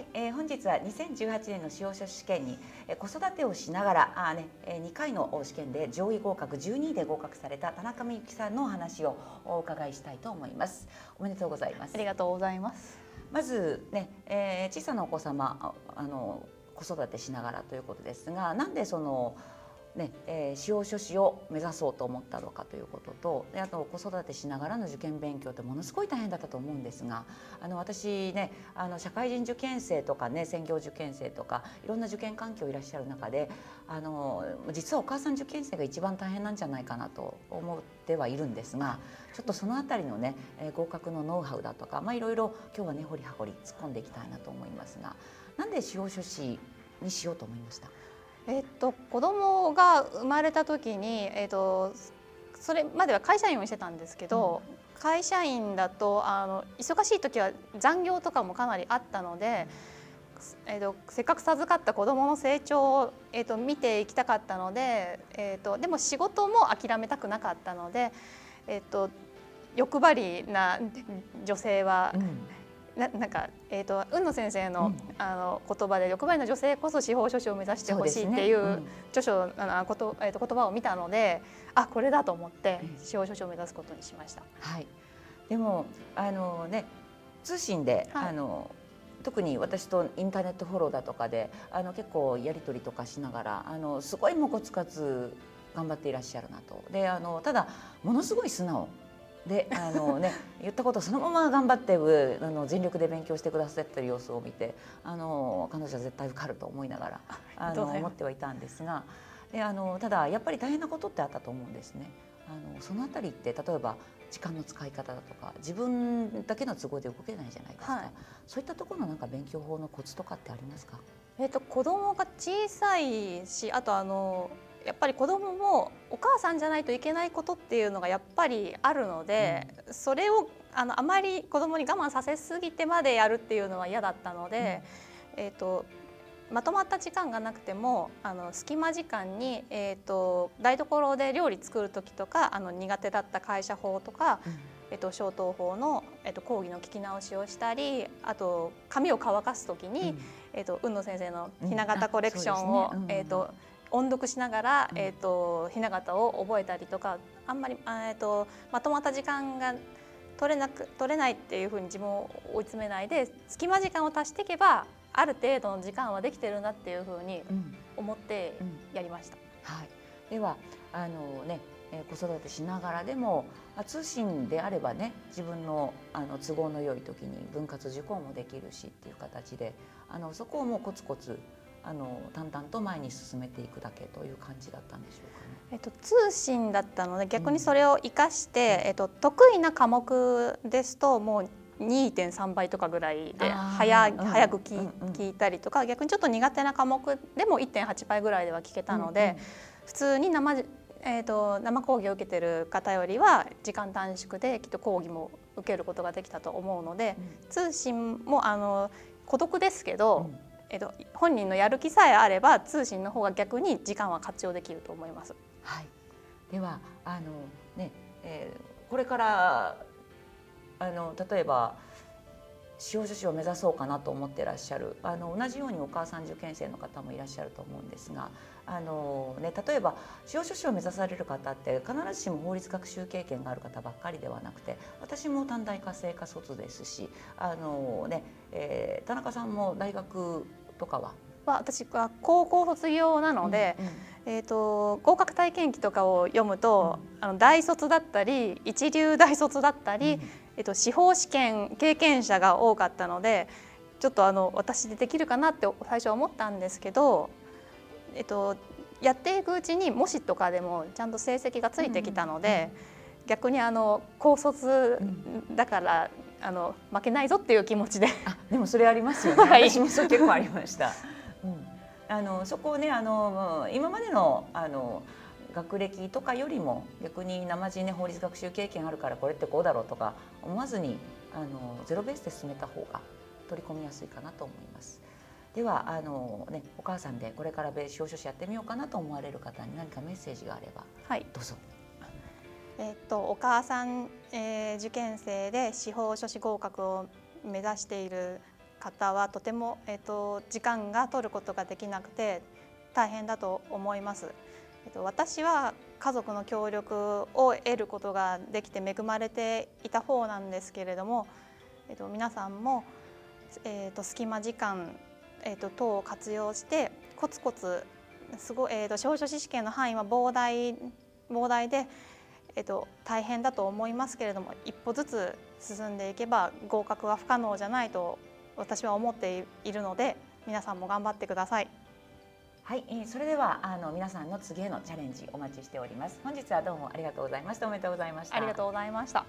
はい、えー、本日は2018年の司法書士試験に、えー、子育てをしながらあ、ねえー、2回の試験で上位合格12位で合格された田中美幸さんのお話をお伺いしたいと思います。おめでとうございます。ありがとうございます。まずね、えー、小さなお子様あの子育てしながらということですがなんでそのねえー、司法書士を目指そうと思ったのかということとあと子育てしながらの受験勉強ってものすごい大変だったと思うんですがあの私ねあの社会人受験生とかね専業受験生とかいろんな受験環境いらっしゃる中であの実はお母さん受験生が一番大変なんじゃないかなと思ってはいるんですがちょっとその辺りのね、え、合格のノウハウだとか、まあ、いろいろ今日はね掘り葉掘り突っ込んでいきたいなと思いますがなんで司法書士にしようと思いました？えっと、子供が生まれた時に、えっと、それまでは会社員をしてたんですけど、うん、会社員だとあの忙しい時は残業とかもかなりあったので、えっと、せっかく授かった子供の成長を、えっと、見ていきたかったので、えっと、でも仕事も諦めたくなかったので、えっと、欲張りな女性は、うんななんか、えーと、海野先生のうん、あの言葉で欲張りの女性こそ司法書士を目指してほしいっていう、ね。うん、著書あのこと、えーと、言葉を見たのであこれだと思って司法書士を目指すことにしました。はい、でもあの、ね、通信で、はい、あの特に私とインターネットフォローだとかであの結構やり取りとかしながらあのすごいもコツコツ頑張っていらっしゃるなと。であのただものすごい素直であの、ね、言ったことをそのまま頑張ってあの全力で勉強してくださってる様子を見てあの彼女は絶対受かると思いながらあの思ってはいたんですがであのただやっぱり大変なことってあったと思うんですね。あのそのあたりって例えば時間の使い方だとか自分だけの都合で動けないじゃないですか、はい、そういったところのなんか勉強法のコツとかってありますか？えーと、と子供が小さいしあとあのやっぱり子供もお母さんじゃないといけないことっていうのがやっぱりあるので、うん、それをあのあまり子供に我慢させすぎてまでやるっていうのは嫌だったので、うん、えーと、まとまった時間がなくてもあの隙間時間に、えーと、台所で料理作る時とかあの苦手だった会社法とか、うん。えっと、消灯法の、えっと、講義の聞き直しをしたりあと髪を乾かす時に、うん、えっと、雲野先生のひな形コレクションを、うん。ねうん、えっと音読しながら、えーと、ひな形を覚えたりとかあんまり、えーと、まとまった時間が取れなく取れないっていうふうに自分を追い詰めないで隙間時間を足していけばある程度の時間はできてるなっていうふうに思ってやりました。うん。うん、はい、ではあのねえ子育てしながらでも通信であればね自分のあの都合の良い時に分割受講もできるしっていう形であのそこをもうコツコツあの淡々と前に進めていくだけという感じだったんでしょうかね。えっと、通信だったので逆にそれを生かして、うん、えっと、得意な科目ですともう2.3倍とかぐらいで早,、うん、早く聞,、聞いたりとか逆にちょっと苦手な科目でも1.8倍ぐらいでは聞けたので、うんうん、普通に生えーと、生講義を受けてる方よりは時間短縮できっと講義も受けることができたと思うので、うん、通信もあの孤独ですけど、うんえっと、本人のやる気さえあれば通信の方が逆に時間は活用できると思います。はい、ではあの、ねえー、これからあの例えば司法書士を目指そうかなと思ってらっしゃるあの同じようにお母さん受験生の方もいらっしゃると思うんですがあの、ね、例えば司法書士を目指される方って必ずしも法律学習経験がある方ばっかりではなくて私も短大家政科卒ですしあの、ねえー、田中さんも大学とかは？私は高校卒業なので、うんうん、えーと、合格体験記とかを読むと、うん、あの大卒だったり一流大卒だったり、うん、えーと、司法試験経験者が多かったのでちょっとあの私でできるかなって最初は思ったんですけど、えーと、やっていくうちに模試とかでもちゃんと成績がついてきたので、うん、逆にあの高卒だからあの負けないぞっていう気持ちで。でもそれありますよね、はい、私もそれ結構ありました、うん、あのそこをねあの今までのあの学歴とかよりも逆に生地ね法律学習経験あるからこれってこうだろうとか思わずにあのゼロベースで進めた方が取り込みやすいかなと思います。ではあの、ね、お母さんでこれから司法書士やってみようかなと思われる方に何かメッセージがあれば、はい、どうぞ。えっと、お母さん、えー、受験生で司法書士合格を目指している方はとても、えーと、時間が取ることができなくて大変だと思います。えーと、私は家族の協力を得ることができて恵まれていた方なんですけれども、えーと、皆さんも、えー、と隙間時間、えー、と等を活用してコツコツすごい、えー、と少女知識の範囲は膨大膨大で、えー、と大変だと思いますけれども一歩ずつ進んでいけば合格は不可能じゃないと私は思っているので皆さんも頑張ってください。はい、えー、それではあの皆さんの次へのチャレンジお待ちしております。本日はどうもありがとうございました。おめでとうございました。ありがとうございました。